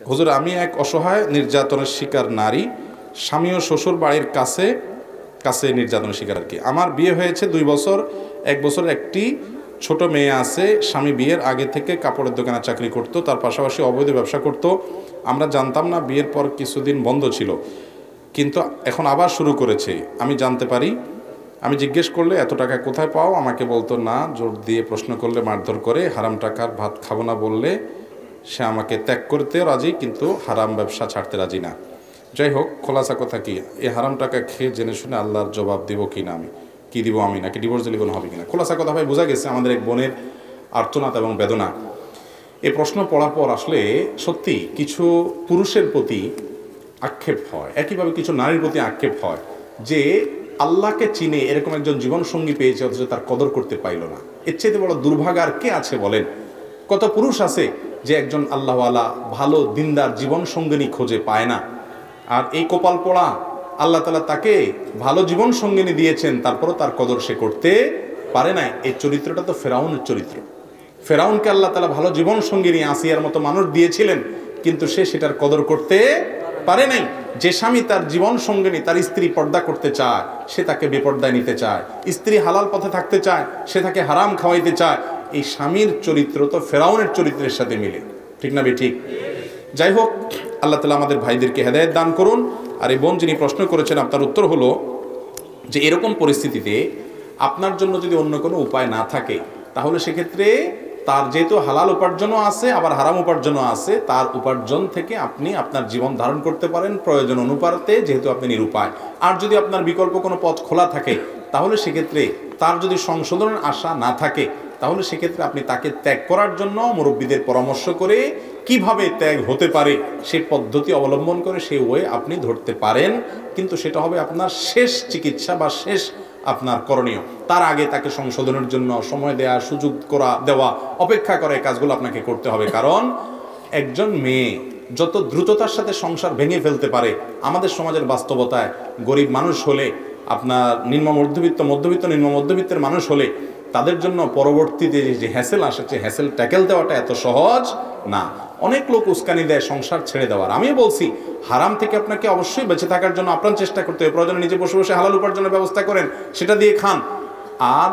হুজুর, আমি এক অসহায় নির্যাতনের শিকার নারী। স্বামী ও শ্বশুর বাড়ির কাছে কাছে নির্যাতনের শিকার আর কি। আমার বিয়ে হয়েছে দুই বছর, এক বছর একটি ছোট মেয়ে আছে, স্বামী বিয়ের আগে থেকে কাপড়ের দোকানে চাকরি করত, তার পাশাপাশি অবৈধ ব্যবসা করত। আমরা জানতাম না বিয়ের পর কিছুদিন বন্ধ ছিল, কিন্তু এখন আবার শুরু করেছে। আমি জানতে পারি, আমি জিজ্ঞেস করলে, এত টাকা কোথায় পাও? আমাকে বলতো, না, জোর দিয়ে প্রশ্ন করলে, মারধর করে, হারাম টাকার ভাত খাব না, বললে সে আমাকে ত্যাগ করতে রাজি, কিন্তু হারাম ব্যবসা ছাড়তে রাজি না। যাই হোক, খোলাসা কথা কি এই হারাম টাকা খেয়ে জেনে শুনে আল্লাহর জবাব দিব কি না আমি? কি দিব আমি, নাকি ডিভোর্স দিলে কোনো হবে কিনা? খোলাসা কথা ভাই, বোঝা গেছে আমাদের এক বোনের আর্তনাদ এবং বেদনা। এই প্রশ্ন পড়ার পর আসলে সত্যি কিছু পুরুষের প্রতি আক্ষেপ হয়, একইভাবে কিছু নারীর প্রতি আক্ষেপ হয়, যে আল্লাহকে চিনে এরকম একজন জীবন সঙ্গী পেয়েছে, অথচ তার কদর করতে পাইল না। এর চাইতে বড় দুর্ভাগ আর কে আছে বলেন? কত পুরুষ আছে যে একজন আল্লাহওয়ালা ভালো দিনদার জীবন সঙ্গিনী খোঁজে পায় না। আর এই কপাল পড়া আল্লাহ তালা তাকে ভালো জীবন সঙ্গিনী দিয়েছেন, তারপরও তার কদর সে করতে পারে নাই। এই চরিত্রটা তো ফেরাউনের চরিত্র। ফেরাউনকে আল্লাহ তালা ভালো জীবন সঙ্গিনী, আসিয়ার মতো মানুষ দিয়েছিলেন, কিন্তু সে সেটার কদর করতে পারে নাই। যে স্বামী তার জীবন সঙ্গিনী, তার স্ত্রী পর্দা করতে চায়, সে তাকে বেপর্দায় নিতে চায়। স্ত্রী হালাল পথে থাকতে চায়, সে তাকে হারাম খাওয়াইতে চায়। এই স্বামীর চরিত্র তো ফেরাউনের চরিত্রের সাথে মিলে। ঠিক না ঠিক যাই হোক, আল্লাহ তালা আমাদের ভাইদেরকে হেদায়ত দান করুন। আর এই বোন যিনি প্রশ্ন করেছেন, আপনার উত্তর হলো যে এরকম পরিস্থিতিতে আপনার জন্য যদি অন্য কোনো উপায় না থাকে, তাহলে সেক্ষেত্রে তার যেহেতু হালাল উপার্জনও আছে, আবার হারাম উপার্জনও আছে, তার উপার্জন থেকে আপনি আপনার জীবন ধারণ করতে পারেন প্রয়োজন অনুপাতে, যেহেতু আপনি নিরুপায়। আর যদি আপনার বিকল্প কোনো পথ খোলা থাকে, তাহলে সেক্ষেত্রে তার যদি সংশোধনের আশা না থাকে তাহলে সেক্ষেত্রে আপনি তাকে ত্যাগ করার জন্য মুরব্বীদের পরামর্শ করে কীভাবে ত্যাগ হতে পারে সেই পদ্ধতি অবলম্বন করে সেই ওয়ে আপনি ধরতে পারেন। কিন্তু সেটা হবে আপনার শেষ চিকিৎসা বা শেষ আপনার করণীয়। তার আগে তাকে সংশোধনের জন্য সময় দেওয়া সুযোগ করা, দেওয়া, অপেক্ষা করে কাজগুলো আপনাকে করতে হবে। কারণ একজন মেয়ে যত দ্রুততার সাথে সংসার ভেঙে ফেলতে পারে, আমাদের সমাজের বাস্তবতায় গরিব মানুষ হলে, আপনার নিম্ন মধ্যবিত্ত মধ্যবিত্ত, নিম্ন মধ্যবিত্তের মানুষ হলে তাদের জন্য পরবর্তীতে যে হ্যাসেল আসে হ্যাসেল ট্যাকেল দেওয়াটা এত সহজ না। অনেক লোক উস্কানি দেয়, সংসার ছেড়ে দেওয়ার। আমি বলছি, হারাম থেকে আপনাকে অবশ্যই বেঁচে থাকার জন্য আপনার চেষ্টা করতে হবে। প্রয়োজনে নিজে বসে বসে হালাল উপার্জনের ব্যবস্থা করেন, সেটা দিয়ে খান। আর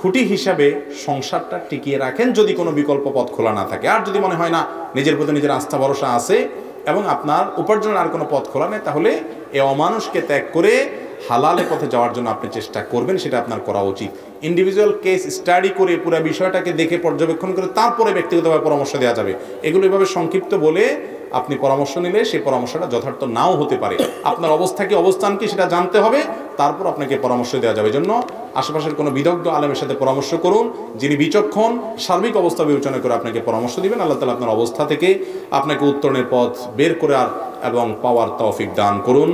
খুঁটি হিসাবে সংসারটা টিকিয়ে রাখেন যদি কোনো বিকল্প পথ খোলা না থাকে। আর যদি মনে হয় না, নিজের প্রতি নিজের আস্থা, ভরসা আছে এবং আপনার উপার্জনের আর কোনো পথ খোলা নেই, তাহলে এ অমানুষকে ত্যাগ করে হালালে পথে যাওয়ার জন্য আপনি চেষ্টা করবেন, সেটা আপনার করা উচিত। ইন্ডিভিজুয়াল কেস স্টাডি করে পুরো বিষয়টাকে দেখে পর্যবেক্ষণ করে তারপরে ব্যক্তিগতভাবে পরামর্শ দেওয়া যাবে। এগুলো এভাবে সংক্ষিপ্ত বলে আপনি পরামর্শ নিলে সেই পরামর্শটা যথার্থ নাও হতে পারে। আপনার অবস্থা কি, অবস্থান কি সেটা জানতে হবে, তারপর আপনাকে পরামর্শ দেওয়া যাবে। জন্য আশেপাশের কোনো বিদগ্ধ আলমের সাথে পরামর্শ করুন, যিনি বিচক্ষণ, সার্বিক অবস্থা বিবেচনা করে আপনাকে পরামর্শ দিবেন। আল্লাহ তালা আপনার অবস্থা থেকে আপনাকে উত্তরণের পথ বের করার এবং পাওয়ার তৌফিক দান করুন।